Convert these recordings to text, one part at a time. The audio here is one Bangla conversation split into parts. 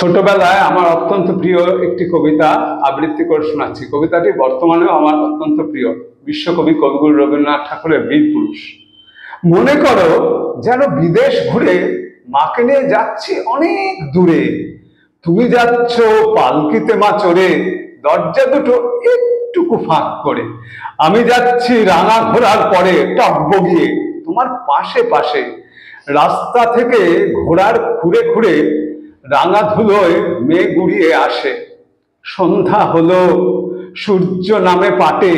ছোটবেলায় আমার অত্যন্ত প্রিয় একটি কবিতা আবৃত্তি করে শোনাচ্ছি। কবিতাটি বর্তমানেও আমার অত্যন্ত প্রিয়। বিশ্বকবি কবিগুরু রবীন্দ্রনাথ ঠাকুরের বীর পুরুষ। মনে করো যেন বিদেশ ঘুরে মাকে নিয়ে যাচ্ছি অনেক দূরে। তুমি যাচ্ছ পালকিতে মা চড়ে, দরজা দুটো একটুকু ফাঁক করে। আমি যাচ্ছি রাঙা ঘোরার পরে, টক বগিয়ে, তোমার পাশে পাশে। রাস্তা থেকে ঘোড়ার খুঁড়ে খুঁড়ে রাঙা ধুলোয় মেঘ গুড়িয়ে আসে। সন্ধ্যা হলো, সূর্য নামে পাটে।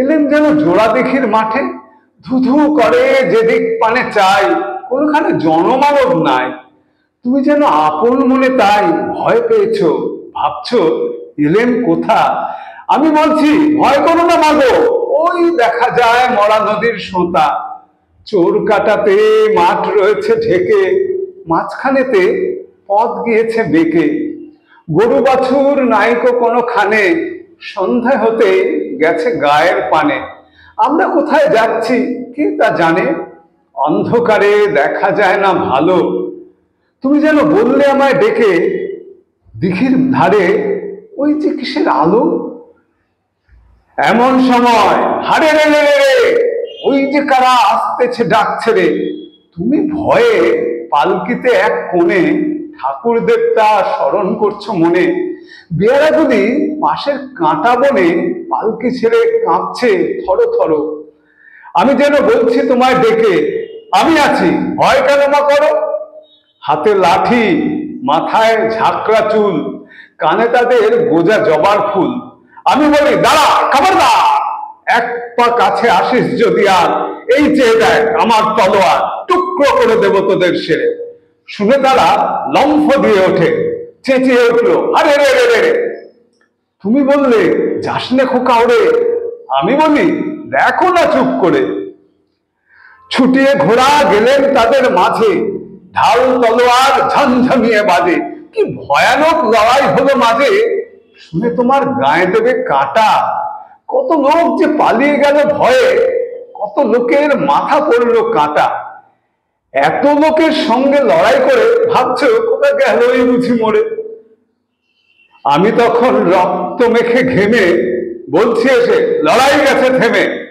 এলেন যেন জোড়া দেখির মাঠে। ধুধু করে যেদিক পানে চাই, কোনখানে জনমানব নাই। তুমি যেন আপন মনে তাই ভয় পেয়েছ, ভাবছ, এলেন কোথা? আমি বলছি, ভয় করো না মাগো, ওই দেখা যায় মরা নদীর সোঁতা। চোর কাটাতে মাঠ রয়েছে ঢেকে, মাঝখানেতে পথ গিয়েছে বেঁকে। গরু বাছুর নাইকো কোনো খানে সন্ধ্যা হতে গেছে গায়ের পানে। আমরা কোথায় যাচ্ছি কে তা জানে? অন্ধকারে দেখা যায় না ভালো। তুমি যেন বললে আমায় ডেকে দিঘির ধারে ওই যে কিসের আলো? এমন সময় হারে রে রে রে রে, ওই যে কারা আসতেছে ডাকছে রে তুমি ভয়ে পালকিতে এক কোণে ঠাকুর দেবতা স্মরণ করছ মনে? বেয়ারাগুলি পাশের কাঁটা বনে পালকি ছেড়ে কাঁপছে থরো থরো আমি যেন বলছি তোমায় ডেকে, আমি আছি, ভয় কেন মা করো? হাতে লাঠি, মাথায় ঝাঁকড়া চুল, কানে তাদের গোজা জবার ফুল। আমি বলি, দাঁড়া, খবরদার, এক পা কাছে আসিস যদি আর, এই চেয়ে দেখ আমার তলোয়ার, টুকরো করে দেব তোদের সেরে। শুনে তারা লম্ফ দিয়ে ওঠে, চেঁচিয়ে উঠল, আরে, রে রে রে তুমি বললে যাসনে খোকা ওরে, আমি বলি, দেখো না চুপ করে। ছুটিয়ে ঘোড়া গেলেন তাদের মাঝে, ঢাল তলোয়ার ঝনঝনিয়ে বাজে। কি ভয়ানক লড়াই হলো মাঝে। শুনে তোমার গায়ে দেবে কাটা। কত লোক যে পালিয়ে গেল ভয়ে, কত লোকের মাথা পড়ল কাটা। এত লোকের সঙ্গে লড়াই করে ভাবছ কোথা গেলই বুঝি মরে? আমি তখন রক্ত মেখে ঘেমে বলছি এসে, লড়াই গেছে, থেমে।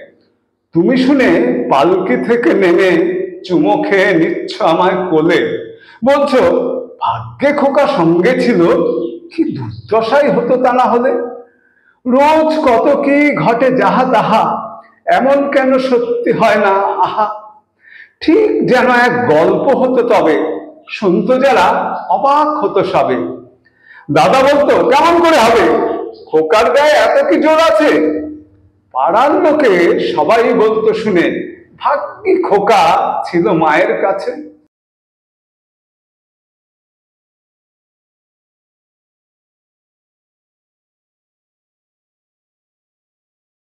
তুমি শুনে পালকি থেকে নেমে চুমো খেয়ে নিচ্ছ আমায় কোলে। বলছো, ভাগ্যে খোকা সঙ্গে ছিল, কি দুর্দশাই হতো তা না হলে? রোজ কত কি ঘটে যাহা তাহা, এমন কেন সত্যি হয় না? আহা! ঠিক যেন এক গল্প হতো তবে। শুনতো যারা, অবাক হতো সবে। দাদা বলতো, কেমন করে হবে? খোকার গায়ে এত কি জোর আছে? পাড়ার লোকে সবাই বলতো শুনে, ভাগ্যি খোকা ছিল মায়ের কাছে।